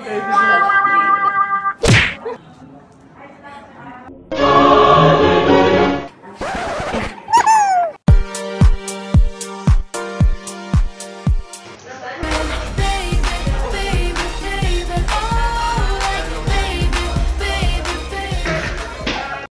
Amen.